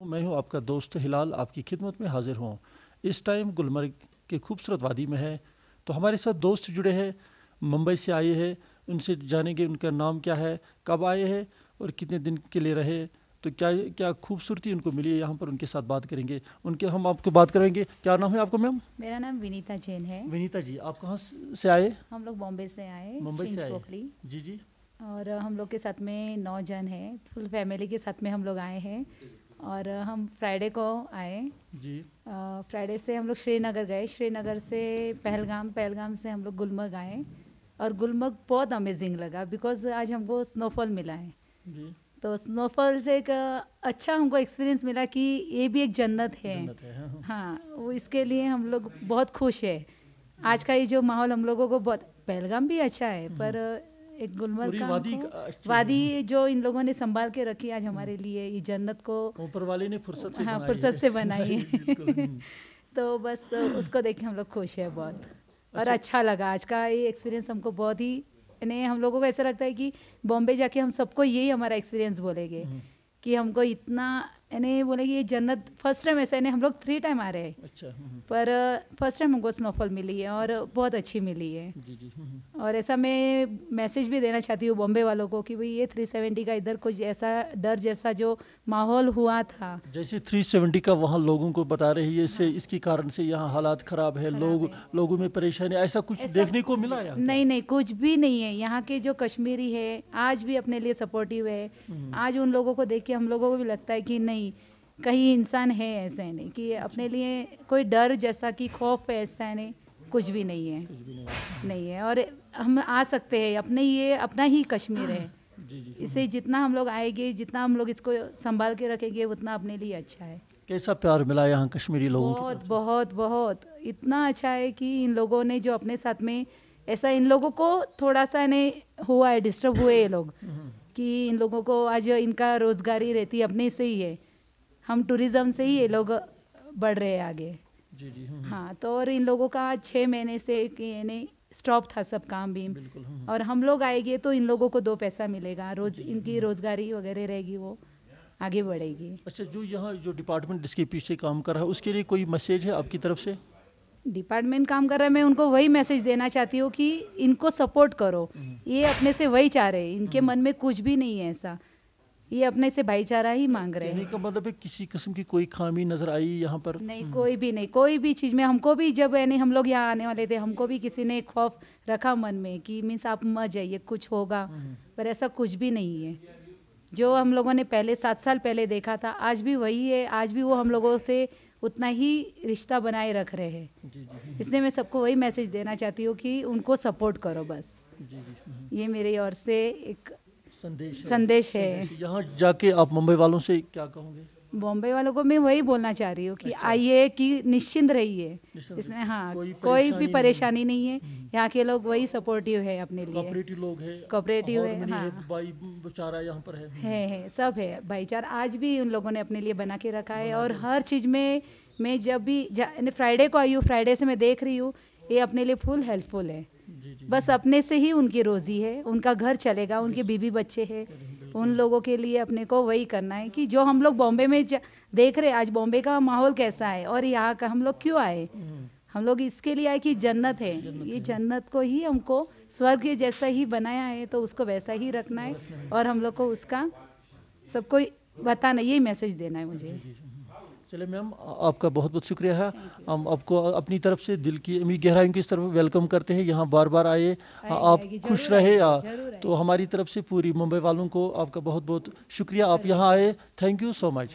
मैं हूँ आपका दोस्त हिलाल आपकी खिदमत में हाजिर हूँ। इस टाइम गुलमर्ग के खूबसूरत वादी में है। तो हमारे साथ दोस्त जुड़े हैं मुंबई से आए हैं। उनसे जानेंगे उनका नाम क्या है कब आए हैं और कितने दिन के लिए रहे। तो क्या क्या खूबसूरती उनको मिली है यहाँ पर उनके साथ बात करेंगे। उनके हम आपको बात करेंगे। क्या नाम है आपको मैम? मेरा नाम विनीता जैन है। विनीता जी आप कहाँ से आए? हम लोग बॉम्बे से आए मुंबई से आए। जी जी। और हम लोग के साथ में नौ जन है फुल फैमिली के साथ में हम लोग आए हैं। और हम फ्राइडे को आए। जी। फ्राइडे से हम लोग श्रीनगर गए। श्रीनगर से पहलगाम पहलगाम से हम लोग गुलमर्ग आए। और गुलमर्ग बहुत अमेजिंग लगा बिकॉज़ आज हमको स्नोफॉल मिला है। जी। तो स्नोफॉल से एक अच्छा हमको एक्सपीरियंस मिला कि ये भी एक जन्नत है। जन्नत है हाँ, हाँ। हाँ वो इसके लिए हम लोग बहुत खुश है। आज का ये जो माहौल हम लोगों को बहुत पहलगाम भी अच्छा है पर एक गुलमर्ग का वादी का वादी जो इन लोगों ने संभाल के रखी आज हमारे लिए ये जन्नत को। ऊपर वाले ने फुर्सत से हाँ फुर्सत से बनाई है। हम्म। तो बस उसको देख के हम लोग खुश है बहुत। और अच्छा। अच्छा लगा। आज का ये एक्सपीरियंस हमको बहुत ही यानी हम लोगों को ऐसा लगता है कि बॉम्बे जाके हम सबको यही हमारा एक्सपीरियंस बोलेंगे हम्म। कि हमको इतना यानी बोलेंगे ये जन्नत फ़र्स्ट टाइम ऐसा यानी हम लोग थ्री टाइम आ रहे हैं। अच्छा हम्म, पर फ़र्स्ट टाइम हमको स्नोफॉल मिली है और बहुत अच्छी मिली है। जी जी हम्म, और ऐसा मैं मैसेज भी देना चाहती हूँ बॉम्बे वालों को कि भाई ये 370 का इधर कुछ ऐसा डर जैसा जो माहौल हुआ था। जैसे 370 का वहाँ लोगों को बता रही है इससे इसके कारण से यहाँ हालात खराब है लोग लोगों में परेशानी ऐसा कुछ ऐसा देखने को मिला यहाँ नहीं नहीं कुछ भी नहीं है। यहाँ के जो कश्मीरी है आज भी अपने लिए सपोर्टिव है। हम्म। आज उन लोगों को देख के हम लोगों को भी लगता है कि नहीं कहीं इंसान है ऐसा नहीं कि अपने लिए कोई डर जैसा कि खौफ है ऐसा है नहीं कुछ भी नहीं है। कुछ भी नहीं नहीं है। और हम आ सकते हैं अपने ये अपना ही कश्मीर है। जी जी। इसे जितना हम लोग आएँगे जितना हम लोग इसको संभाल के रखेंगे उतना अपने लिए अच्छा है। कैसा प्यार मिला यहाँ कश्मीरी लोगों की बहुत बहुत बहुत। इतना अच्छा है कि इन लोगों ने जो अपने साथ में ऐसा इन लोगों को थोड़ा सा ने हुआ है डिस्टर्ब हुए ये लोग हम्म, कि इन लोगों को आज इनका रोजगारी रहती है अपने से ही है। हम टूरिज़्म से ही ये लोग बढ़ रहे हैं आगे। जी जी हम्म, हाँ तो और इन लोगों का छः महीने से यानी स्टॉप था सब काम भी। हम्म, और हम लोग आएँगे तो इन लोगों को दो पैसा मिलेगा। रोज इनकी रोजगारी वगैरह रहेगी वो आगे बढ़ेगी। अच्छा जो यहाँ जो डिपार्टमेंट जिसके पीछे काम कर रहा है उसके लिए कोई मैसेज है आपकी तरफ़ से? डिपार्टमेंट काम कर रहा है मैं उनको वही मैसेज देना चाहती हूँ कि इनको सपोर्ट करो। ये अपने से वही चाह रहे हैं। इनके मन में कुछ भी नहीं है ऐसा। ये अपने से भाईचारा ही मांग रहे हैं। का मतलब है किसी किस्म की कोई खामी नज़र आई यहाँ पर? नहीं कोई भी नहीं कोई भी चीज़ में हमको भी जब यानी हम लोग यहाँ आने वाले थे हमको भी किसी ने खौफ रखा मन में कि मीन्स आप मत जाइए कुछ होगा पर ऐसा कुछ भी नहीं है। जो हम लोगों ने पहले सात साल पहले देखा था आज भी वही है आज भी वो हम लोगों से उतना ही रिश्ता बनाए रख रहे हैं। इसलिए मैं सबको वही मैसेज देना चाहती हूँ कि उनको सपोर्ट करो बस। हम्म, ये मेरी ओर से एक संदेश है। संदेश है। यहाँ जाके आप मुंबई वालों से क्या कहोगे? बॉम्बे वालों को मैं वही बोलना चाह रही हूँ कि आइए कि निश्चिंत रहिए। इसमें हाँ कोई कोई भी परेशानी नहीं है। यहाँ के लोग वही सपोर्टिव है अपने लिए। कोऑपरेटिव लोग हैं। Cooperative है, हाँ। भाई बेचारा यहाँ पर है। है है सब है। भाईचारा आज भी उन लोगों ने अपने लिए बना के रखा है। और हर चीज़ में मैं जब भी फ्राइडे को आई हूँ फ्राइडे से मैं देख रही हूँ ये अपने लिए फुल हेल्पफुल है। बस अपने से ही उनकी रोजी है उनका घर चलेगा उनके बीबी बच्चे हैं। उन लोगों के लिए अपने को वही करना है कि जो हम लोग बॉम्बे में देख रहे हैं आज बॉम्बे का माहौल कैसा है और यहाँ का हम लोग क्यों आए? हम्म, हम लोग इसके लिए आए कि जन्नत है। ये जन्नत को ही हमको स्वर्ग जैसा ही बनाया है तो उसको वैसा ही रखना है और हम लोग को उसका सबको बताना यही मैसेज देना है मुझे। चलिए मैम आपका बहुत बहुत शुक्रिया है। हम आपको अपनी तरफ़ से दिल की अमी गहराइयों की तरफ़ वेलकम करते हैं। यहाँ बार बार आए आप खुश रहे आ, तो हमारी तरफ़ से पूरी मुंबई वालों को आपका बहुत बहुत शुक्रिया। आप यहाँ आए थैंक यू सो मच